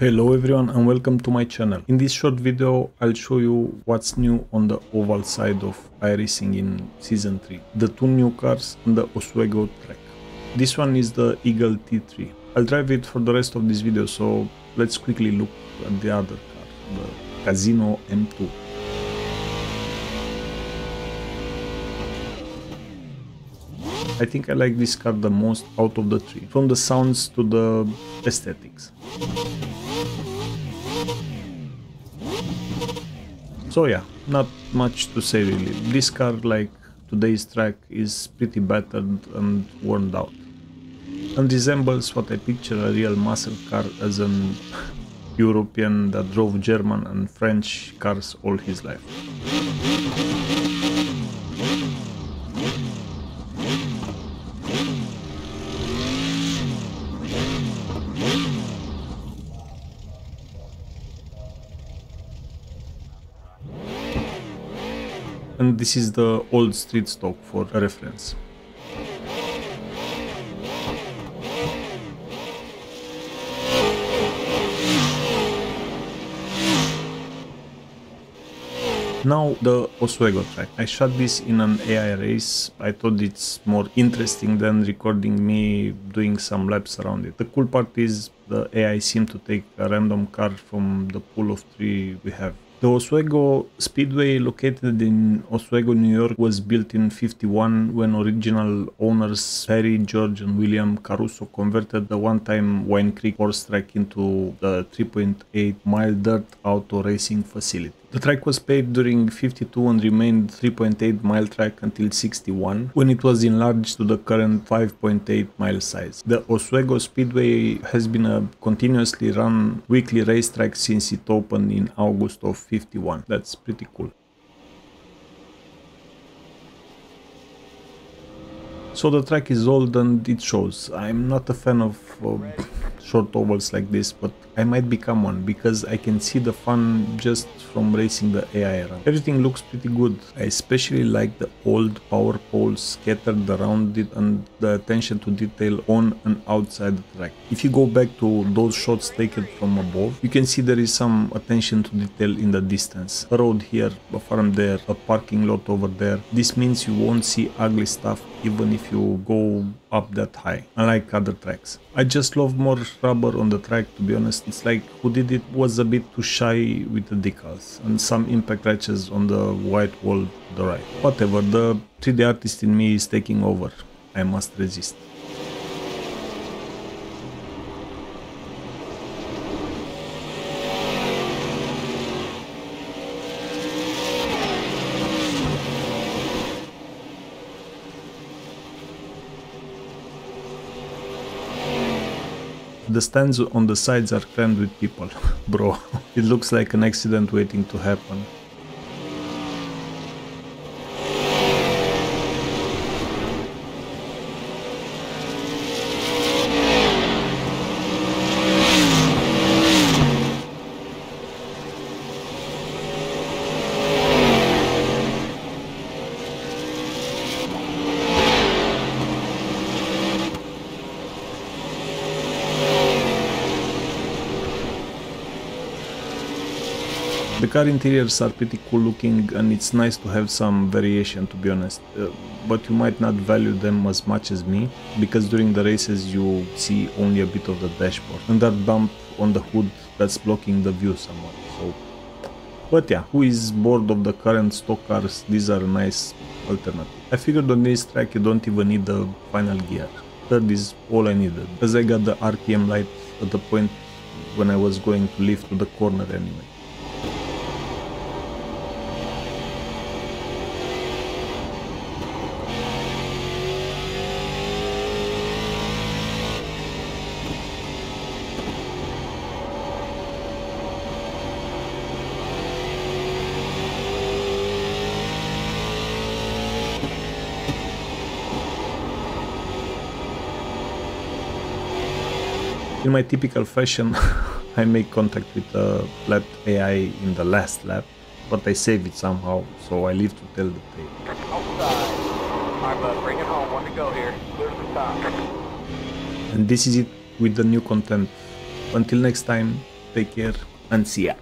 Hello everyone and welcome to my channel. In this short video I'll show you what's new on the oval side of iRacing in season 3. The two new cars on the Oswego track. This one is the Eagle T3. I'll drive it for the rest of this video so let's quickly look at the other car, the Casino M2. I think I like this car the most out of the three, from the sounds to the aesthetics. So yeah, not much to say really. This car, like today's track, is pretty battered and worn out. And resembles what I picture a real muscle car as an European that drove German and French cars all his life. And this is the old street stock for reference. Now the Oswego track. I shot this in an AI race. I thought it's more interesting than recording me doing some laps around it. The cool part is the AI seemed to take a random car from the pool of three we have. The Oswego Speedway, located in Oswego, New York, was built in 51 when original owners Harry, George, and William Caruso converted the one-time Wine Creek horse track into the 3.8 mile dirt auto racing facility. The track was paved during 52 and remained 3.8 mile track until 61 when it was enlarged to the current 5.8 mile size. The Oswego Speedway has been a continuously run weekly racetrack since it opened in August of 51. That's pretty cool. So the track is old and it shows. I'm not a fan of uh, short ovals like this, but I might become one because I can see the fun just from racing the AI around. Everything looks pretty good. I especially like the old power poles scattered around it and the attention to detail on and outside the track. If you go back to those shots taken from above, you can see there is some attention to detail in the distance. A road here, a farm there, a parking lot over there. This means you won't see ugly stuff even if you go up that high, unlike other tracks. I just love more rubber on the track to be honest. It's like who did it was a bit too shy with the decals and some impact patches on the white wall to the right. Whatever, the 3D artist in me is taking over. I must resist. The stands on the sides are crammed with people. Bro, it looks like an accident waiting to happen. The car interiors are pretty cool looking and it's nice to have some variation to be honest, uh, but you might not value them as much as me because during the races you see only a bit of the dashboard and that bump on the hood that's blocking the view somewhat. So, but yeah, who is bored of the current stock cars? These are a nice alternative. I figured on this track you don't even need the final gear. Third is all I needed, as I got the RPM light at the point when I was going to lift to the corner anyway. In my typical fashion, I make contact with the lap AI in the last lap, but I save it somehow, so I live to tell the tale. And this is it with the new content. Until next time, Take care and see ya.